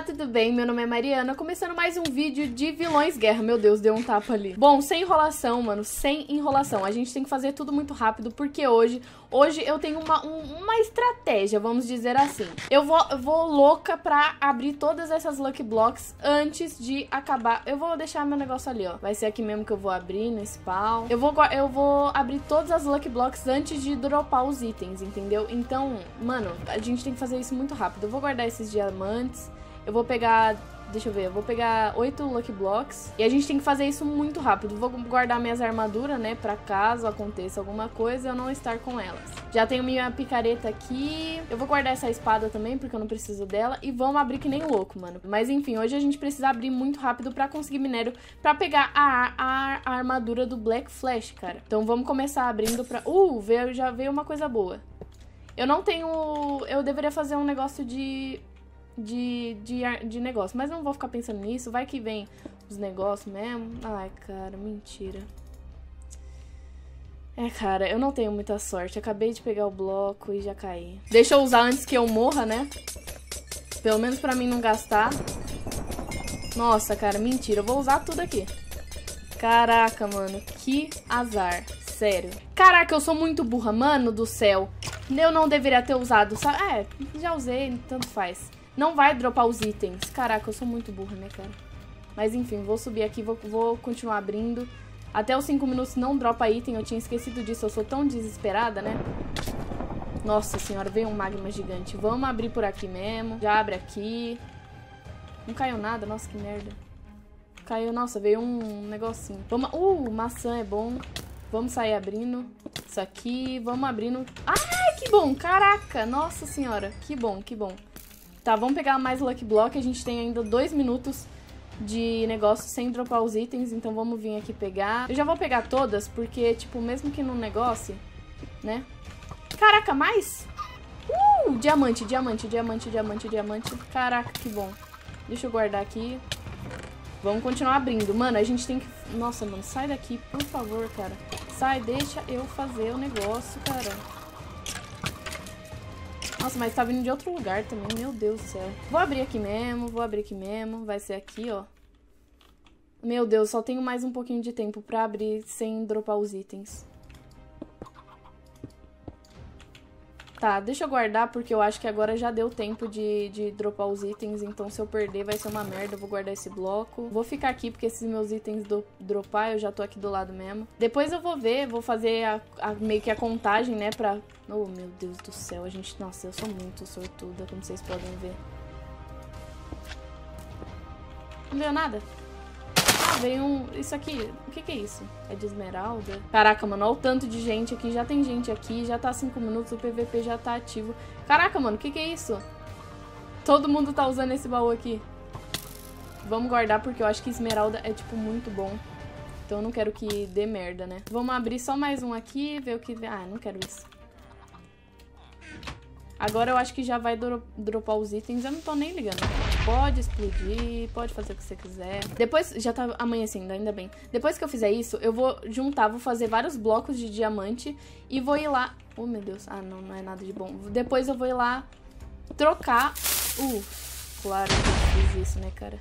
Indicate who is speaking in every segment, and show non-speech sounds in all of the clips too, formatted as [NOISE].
Speaker 1: Olá, tudo bem? Meu nome é Mariana, começando mais um vídeo de vilões guerra. Meu Deus, deu um tapa ali. Bom, sem enrolação, mano, sem enrolação. A gente tem que fazer tudo muito rápido, porque hoje, hoje eu tenho uma, um, uma estratégia, vamos dizer assim. Eu vou, vou louca pra abrir todas essas Lucky Blocks antes de acabar. Eu vou deixar meu negócio ali, ó. Vai ser aqui mesmo que eu vou abrir no spawn. Eu vou, eu vou abrir todas as Lucky Blocks antes de dropar os itens, entendeu? Então, mano, a gente tem que fazer isso muito rápido. Eu vou guardar esses diamantes. Eu vou pegar... Deixa eu ver, eu vou pegar oito Lucky Blocks. E a gente tem que fazer isso muito rápido. Vou guardar minhas armaduras, né? Pra caso aconteça alguma coisa, eu não estar com elas. Já tenho minha picareta aqui. Eu vou guardar essa espada também, porque eu não preciso dela. E vamos abrir que nem louco, mano. Mas enfim, hoje a gente precisa abrir muito rápido pra conseguir minério. Pra pegar a, a, a armadura do Black Flash, cara. Então vamos começar abrindo pra... Uh, veio, já veio uma coisa boa. Eu não tenho... Eu deveria fazer um negócio de de, de, de negócio. Mas não vou ficar pensando nisso. Vai que vem os negócios mesmo. Ai, cara, mentira. É, cara, eu não tenho muita sorte. Acabei de pegar o bloco e já caí. Deixa eu usar antes que eu morra, né? Pelo menos pra mim não gastar. Nossa, cara, mentira. Eu vou usar tudo aqui. Caraca, mano. Que azar. Sério. Caraca, eu sou muito burra. Mano do céu. Eu não deveria ter usado. É, já usei, tanto faz. Não vai dropar os itens. Caraca, eu sou muito burra, né, cara? Mas enfim, vou subir aqui, vou, vou continuar abrindo. Até os 5 minutos não dropa item, eu tinha esquecido disso. Eu sou tão desesperada, né? Nossa senhora, veio um magma gigante. Vamos abrir por aqui mesmo. Já abre aqui. Não caiu nada, nossa, que merda. Caiu, nossa, veio um negocinho. Vamos... Uh, maçã é bom. Vamos sair abrindo isso aqui. Vamos abrindo... Ai, que bom, caraca. Nossa senhora, que bom, que bom. Tá, vamos pegar mais Lucky Block. A gente tem ainda dois minutos de negócio sem dropar os itens, então vamos vir aqui pegar. Eu já vou pegar todas, porque, tipo, mesmo que no negócio, né? Caraca, mais? Uh, diamante, diamante, diamante, diamante, diamante. Caraca, que bom. Deixa eu guardar aqui. Vamos continuar abrindo. Mano, a gente tem que... Nossa, mano, sai daqui, por favor, cara. Sai, deixa eu fazer o negócio, cara. Nossa, mas tá vindo de outro lugar também, meu Deus do céu. Vou abrir aqui mesmo, vou abrir aqui mesmo. Vai ser aqui, ó. Meu Deus, só tenho mais um pouquinho de tempo pra abrir sem dropar os itens. Tá, deixa eu guardar porque eu acho que agora já deu tempo de, de dropar os itens, então se eu perder vai ser uma merda, eu vou guardar esse bloco. Vou ficar aqui porque esses meus itens do, dropar eu já tô aqui do lado mesmo. Depois eu vou ver, vou fazer a, a, meio que a contagem, né, pra... Oh, meu Deus do céu, a gente... Nossa, eu sou muito sortuda, como vocês podem ver. Não deu nada? Veio um... Isso aqui, o que que é isso? É de esmeralda? Caraca, mano, olha o tanto de gente aqui. Já tem gente aqui, já tá 5 minutos, o PVP já tá ativo. Caraca, mano, o que que é isso? Todo mundo tá usando esse baú aqui. Vamos guardar porque eu acho que esmeralda é, tipo, muito bom. Então eu não quero que dê merda, né? Vamos abrir só mais um aqui, ver o que... Ah, não quero isso. Agora eu acho que já vai dro dropar os itens. Eu não tô nem ligando. Pode explodir, pode fazer o que você quiser. Depois, já tá amanhecendo, ainda bem. Depois que eu fizer isso, eu vou juntar, vou fazer vários blocos de diamante e vou ir lá... Oh, meu Deus. Ah, não, não é nada de bom. Depois eu vou ir lá trocar... Uh, claro que eu fiz isso, né, cara?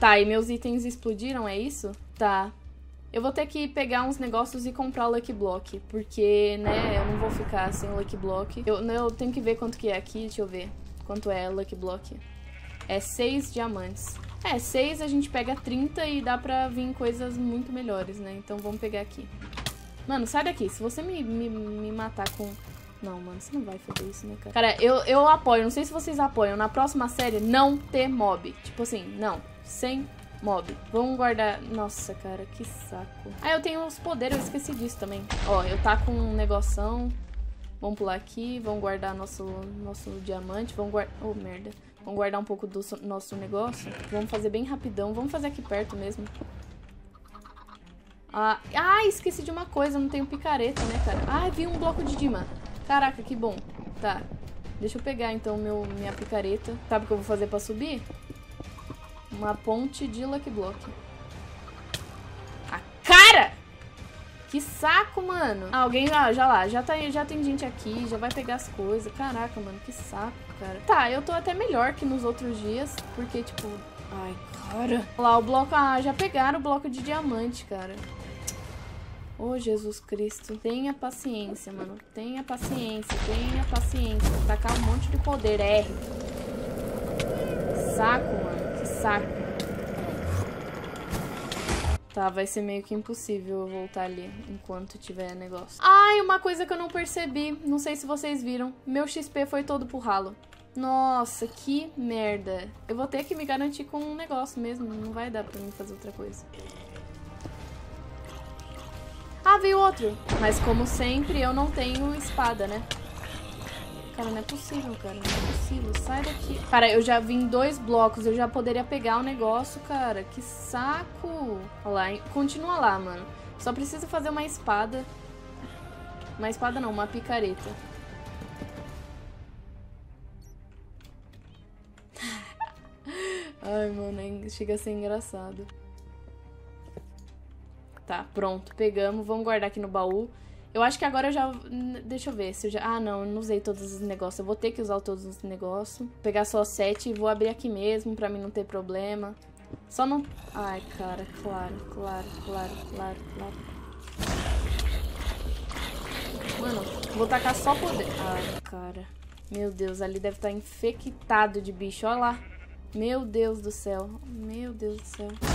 Speaker 1: Tá, e meus itens explodiram, é isso? Tá. Eu vou ter que pegar uns negócios e comprar o Lucky Block, porque, né, eu não vou ficar sem o Lucky Block. Eu, eu tenho que ver quanto que é aqui, deixa eu ver quanto é Lucky Block. É 6 diamantes. É, 6 a gente pega 30 e dá pra vir coisas muito melhores, né? Então vamos pegar aqui. Mano, sai daqui. Se você me, me, me matar com... Não, mano, você não vai fazer isso, né, cara? Cara, eu, eu apoio, não sei se vocês apoiam, na próxima série, não ter mob. Tipo assim, não. Sem mob. Vamos guardar... Nossa, cara, que saco. Ah, eu tenho os poderes, eu esqueci disso também. Ó, eu tá com um negoção. Vamos pular aqui, vamos guardar nosso, nosso diamante. Vamos guardar... Oh, merda. Vamos guardar um pouco do nosso negócio. Vamos fazer bem rapidão. Vamos fazer aqui perto mesmo. Ah, ah, esqueci de uma coisa. Não tenho picareta, né, cara? Ah, vi um bloco de dima. Caraca, que bom. Tá. Deixa eu pegar, então, meu, minha picareta. Sabe o que eu vou fazer pra subir? Uma ponte de Lucky Block. Que saco, mano. Ah, alguém, ah, já lá, já, tá, já tem gente aqui, já vai pegar as coisas. Caraca, mano, que saco, cara. Tá, eu tô até melhor que nos outros dias, porque, tipo... Ai, cara. Lá, o bloco... Ah, já pegaram o bloco de diamante, cara. Ô, oh, Jesus Cristo. Tenha paciência, mano. Tenha paciência, tenha paciência. Tacar um monte de poder, R. Saco, mano. Que saco. Tá, vai ser meio que impossível eu voltar ali enquanto tiver negócio. Ai, uma coisa que eu não percebi. Não sei se vocês viram. Meu XP foi todo pro ralo. Nossa, que merda. Eu vou ter que me garantir com um negócio mesmo. Não vai dar pra mim fazer outra coisa. Ah, veio outro. Mas como sempre, eu não tenho espada, né? Cara, não é possível, cara. Não é possível. Sai daqui. Cara, eu já vim dois blocos. Eu já poderia pegar o negócio, cara. Que saco. Olha lá. Continua lá, mano. Só preciso fazer uma espada. Uma espada não, uma picareta. Ai, mano, chega a ser engraçado. Tá, pronto. Pegamos. Vamos guardar aqui no baú. Eu acho que agora eu já... Deixa eu ver se eu já... Ah, não, eu não usei todos os negócios. Eu vou ter que usar todos os negócios. Pegar só sete e vou abrir aqui mesmo pra mim não ter problema. Só não... Ai, cara, claro, claro, claro, claro, claro. Mano, vou tacar só poder. Ai, cara. Meu Deus, ali deve estar tá infectado de bicho. Olha lá. Meu Deus do céu. Meu Deus do céu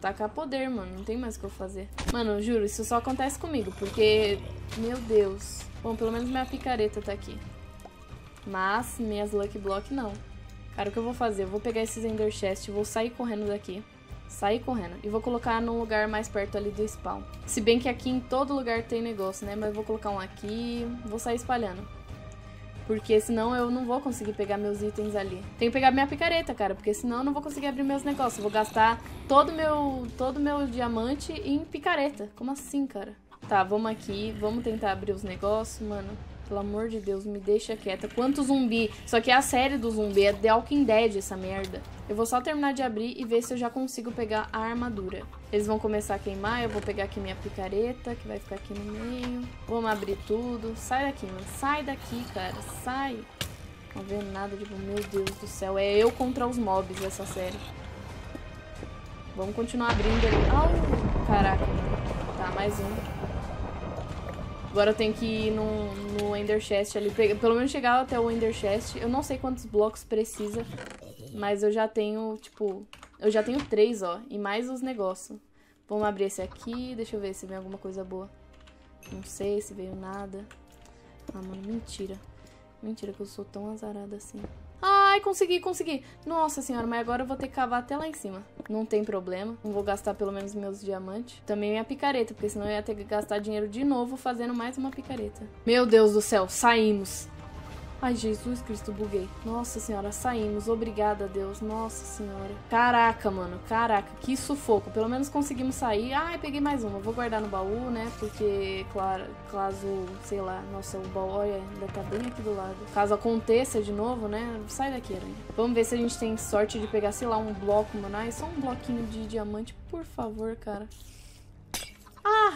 Speaker 1: tacar poder, mano. Não tem mais o que eu fazer. Mano, juro, isso só acontece comigo, porque... Meu Deus. Bom, pelo menos minha picareta tá aqui. Mas minhas Lucky Block não. Cara, o que eu vou fazer? Eu vou pegar esses Ender Chest, vou sair correndo daqui. Sair correndo. E vou colocar num lugar mais perto ali do spawn. Se bem que aqui em todo lugar tem negócio, né? Mas eu vou colocar um aqui. Vou sair espalhando. Porque senão eu não vou conseguir pegar meus itens ali. Tenho que pegar minha picareta, cara, porque senão eu não vou conseguir abrir meus negócios. Eu vou gastar todo meu todo meu diamante em picareta. Como assim, cara? Tá, vamos aqui, vamos tentar abrir os negócios, mano. Pelo amor de Deus, me deixa quieta. Quanto zumbi. Só que é a série do zumbi, é The Walking Dead essa merda. Eu vou só terminar de abrir e ver se eu já consigo pegar a armadura. Eles vão começar a queimar, eu vou pegar aqui minha picareta, que vai ficar aqui no meio. Vamos abrir tudo. Sai daqui, mano. Sai daqui, cara. Sai. Não vendo nada, tipo, meu Deus do céu. É eu contra os mobs essa série. Vamos continuar abrindo ali. Au! Caraca. Tá, mais um. Agora eu tenho que ir no, no Ender Chest ali, pelo menos chegar até o Ender Chest. Eu não sei quantos blocos precisa, mas eu já tenho, tipo, eu já tenho três, ó, e mais os negócios. Vamos abrir esse aqui, deixa eu ver se vem alguma coisa boa. Não sei se veio nada. Ah, mano, mentira. Mentira que eu sou tão azarada assim. Ai, consegui, consegui. Nossa senhora, mas agora eu vou ter que cavar até lá em cima. Não tem problema. Não vou gastar pelo menos meus diamantes. Também minha picareta, porque senão eu ia ter que gastar dinheiro de novo fazendo mais uma picareta. Meu Deus do céu, saímos. Ai, Jesus Cristo, buguei. Nossa senhora, saímos. Obrigada, Deus. Nossa senhora. Caraca, mano. Caraca, que sufoco. Pelo menos conseguimos sair. Ai, peguei mais uma. Vou guardar no baú, né? Porque, claro, caso, sei lá, nossa, o baú olha, ainda tá bem aqui do lado. Caso aconteça de novo, né? Sai daqui, aranha. Vamos ver se a gente tem sorte de pegar, sei lá, um bloco, mano. Ai, só um bloquinho de diamante, por favor, cara. Ah,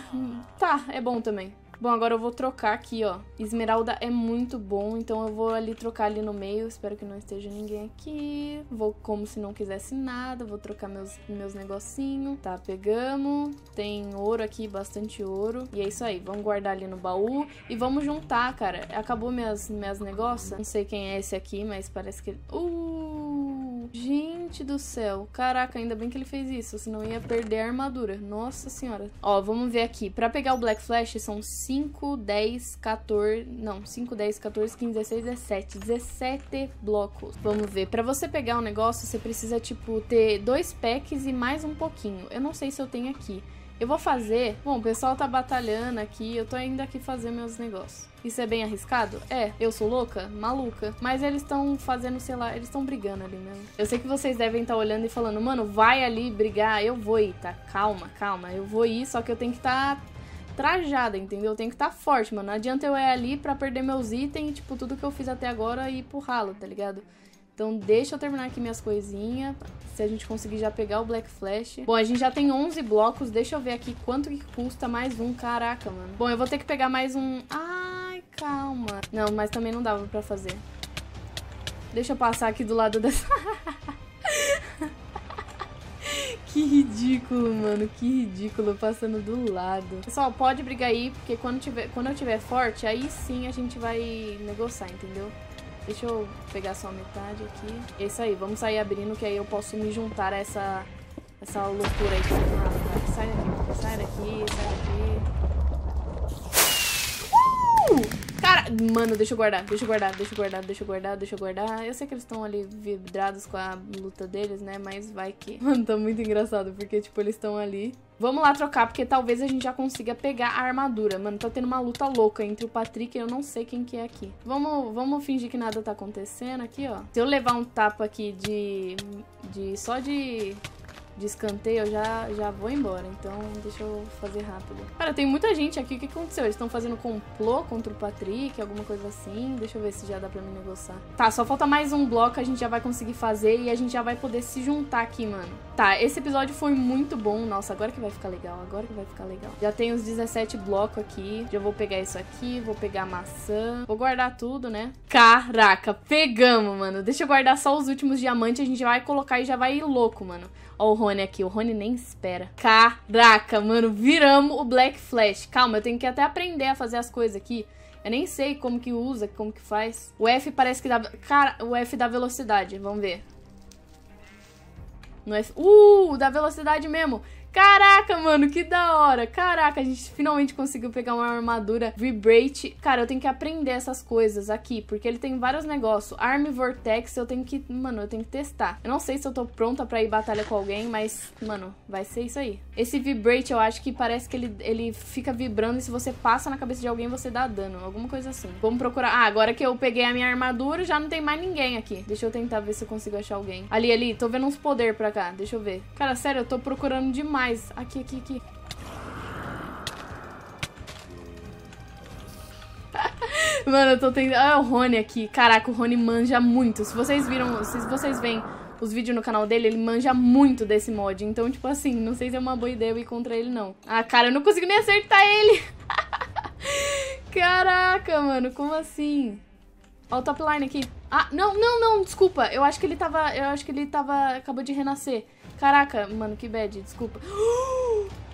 Speaker 1: tá. É bom também. Bom, agora eu vou trocar aqui, ó. Esmeralda é muito bom, então eu vou ali trocar ali no meio. Espero que não esteja ninguém aqui. Vou como se não quisesse nada. Vou trocar meus, meus negocinhos. Tá, pegamos. Tem ouro aqui, bastante ouro. E é isso aí, vamos guardar ali no baú. E vamos juntar, cara. Acabou minhas, minhas negócios. Não sei quem é esse aqui, mas parece que... Uh! Gente do céu. Caraca, ainda bem que ele fez isso, senão ia perder a armadura. Nossa senhora. Ó, vamos ver aqui. Pra pegar o Black Flash, são 5, 10, 14... Não, 5, 10, 14, 15, 16, 17. 17 blocos. Vamos ver. Pra você pegar um negócio, você precisa, tipo, ter dois packs e mais um pouquinho. Eu não sei se eu tenho aqui. Eu vou fazer... Bom, o pessoal tá batalhando aqui, eu tô indo aqui fazer meus negócios. Isso é bem arriscado? É. Eu sou louca? Maluca. Mas eles estão fazendo, sei lá, eles estão brigando ali mesmo. Eu sei que vocês devem estar tá olhando e falando, mano, vai ali brigar. Eu vou ir, tá? Calma, calma. Eu vou ir, só que eu tenho que estar... Tá trajada, entendeu? Eu tenho que estar tá forte, mano. Não adianta eu ir ali pra perder meus itens e, tipo, tudo que eu fiz até agora ir pro ralo, tá ligado? Então deixa eu terminar aqui minhas coisinhas. Se a gente conseguir já pegar o Black Flash. Bom, a gente já tem 11 blocos. Deixa eu ver aqui quanto que custa mais um. Caraca, mano. Bom, eu vou ter que pegar mais um... Ai, calma. Não, mas também não dava pra fazer. Deixa eu passar aqui do lado dessa... [LAUGHS] Que ridículo, mano. Que ridículo passando do lado. Pessoal, pode brigar aí, porque quando, tiver, quando eu tiver forte, aí sim a gente vai negociar, entendeu? Deixa eu pegar só metade aqui. É isso aí, vamos sair abrindo, que aí eu posso me juntar a essa, essa loucura aí que tá Sai daqui, sai daqui, sai daqui. Cara, mano, deixa eu guardar, deixa eu guardar, deixa eu guardar, deixa eu guardar, deixa eu guardar. Eu sei que eles estão ali vidrados com a luta deles, né? Mas vai que. [LAUGHS] Mano, tá muito engraçado, porque, tipo, eles estão ali. Vamos lá trocar, porque talvez a gente já consiga pegar a armadura. Mano, tá tendo uma luta louca entre o Patrick e eu não sei quem que é aqui. Vamos, vamos fingir que nada tá acontecendo aqui, ó. Se eu levar um tapa aqui de... de só de de escanteio, eu já, já vou embora. Então, deixa eu fazer rápido. Cara, tem muita gente aqui. O que aconteceu? Eles estão fazendo complô contra o Patrick, alguma coisa assim. Deixa eu ver se já dá pra me negociar. Tá, só falta mais um bloco, a gente já vai conseguir fazer e a gente já vai poder se juntar aqui, mano. Tá, esse episódio foi muito bom. Nossa, agora que vai ficar legal, agora que vai ficar legal. Já tem os 17 blocos aqui. Já vou pegar isso aqui, vou pegar maçã. Vou guardar tudo, né? Caraca, pegamos, mano. Deixa eu guardar só os últimos diamantes, a gente vai colocar e já vai ir louco, mano. Ó o Rony aqui, o Rony nem espera. Caraca, mano, viramos o Black Flash. Calma, eu tenho que até aprender a fazer as coisas aqui. Eu nem sei como que usa, como que faz. O F parece que dá... Cara, o F dá velocidade, vamos ver. No F... Uh, dá velocidade mesmo. Caraca, mano, que da hora. Caraca, a gente finalmente conseguiu pegar uma armadura Vibrate. Cara, eu tenho que aprender essas coisas aqui, porque ele tem vários negócios. Arm Vortex, eu tenho que... Mano, eu tenho que testar. Eu não sei se eu tô pronta pra ir batalha com alguém, mas, mano, vai ser isso aí. Esse Vibrate, eu acho que parece que ele, ele fica vibrando e se você passa na cabeça de alguém, você dá dano. Alguma coisa assim. Vamos procurar... Ah, agora que eu peguei a minha armadura, já não tem mais ninguém aqui. Deixa eu tentar ver se eu consigo achar alguém. Ali, ali, tô vendo uns poder pra cá. Deixa eu ver. Cara, sério, eu tô procurando demais mais. Aqui, aqui, aqui. [LAUGHS] Mano, eu tô tentando... Ah, é o Rony aqui. Caraca, o Rony manja muito. Se vocês viram... Se vocês veem os vídeos no canal dele, ele manja muito desse mod. Então, tipo assim, não sei se é uma boa ideia eu ir contra ele, não. Ah, cara, eu não consigo nem acertar ele. [LAUGHS] Caraca, mano, como assim? Ó o top line aqui. Ah, não, não, não, desculpa. Eu acho que ele tava... Eu acho que ele tava... Acabou de renascer. Caraca, mano, que bad, desculpa. [GASPS]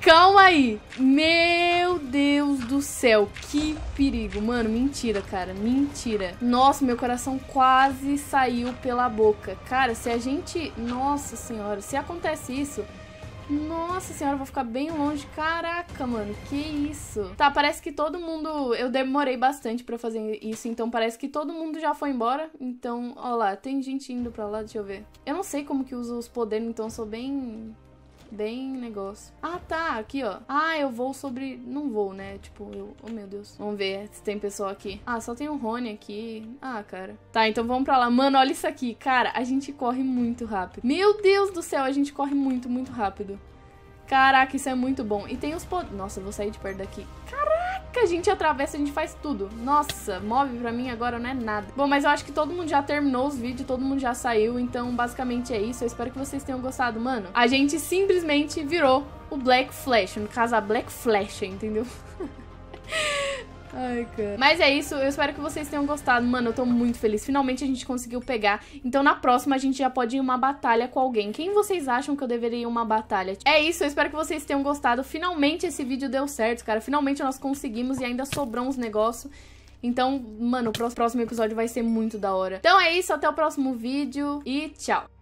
Speaker 1: Calma aí. Meu Deus do céu, que perigo. Mano, mentira, cara, mentira. Nossa, meu coração quase saiu pela boca. Cara, se a gente... Nossa senhora, se acontece isso... Nossa senhora, eu vou ficar bem longe. Caraca, mano, que isso. Tá, parece que todo mundo... Eu demorei bastante pra fazer isso, então parece que todo mundo já foi embora. Então, ó lá, tem gente indo pra lá, deixa eu ver. Eu não sei como que usa os poderes, então sou bem... Bem negócio. Ah, tá, aqui, ó. Ah, eu vou sobre... Não vou, né? Tipo, eu... Oh, meu Deus. Vamos ver se tem pessoa aqui. Ah, só tem o Rony aqui. Ah, cara. Tá, então vamos pra lá. Mano, olha isso aqui. Cara, a gente corre muito rápido. Meu Deus do céu, a gente corre muito, muito rápido. Caraca, isso é muito bom. E tem os poderes... Nossa, eu vou sair de perto daqui. Caraca, a gente atravessa, a gente faz tudo. Nossa, move pra mim agora não é nada. Bom, mas eu acho que todo mundo já terminou os vídeos, todo mundo já saiu. Então, basicamente é isso. Eu espero que vocês tenham gostado. Mano, a gente simplesmente virou o Black Flash. No caso, a Black Flash, entendeu? [LAUGHS] Ai, cara. Mas é isso, eu espero que vocês tenham gostado. Mano, eu tô muito feliz. Finalmente a gente conseguiu pegar. Então na próxima a gente já pode ir uma batalha com alguém. Quem vocês acham que eu deveria ir uma batalha? É isso, eu espero que vocês tenham gostado. Finalmente esse vídeo deu certo, cara. Finalmente nós conseguimos e ainda sobrou uns negócios. Então, mano, o próximo episódio vai ser muito da hora. Então é isso, até o próximo vídeo e tchau.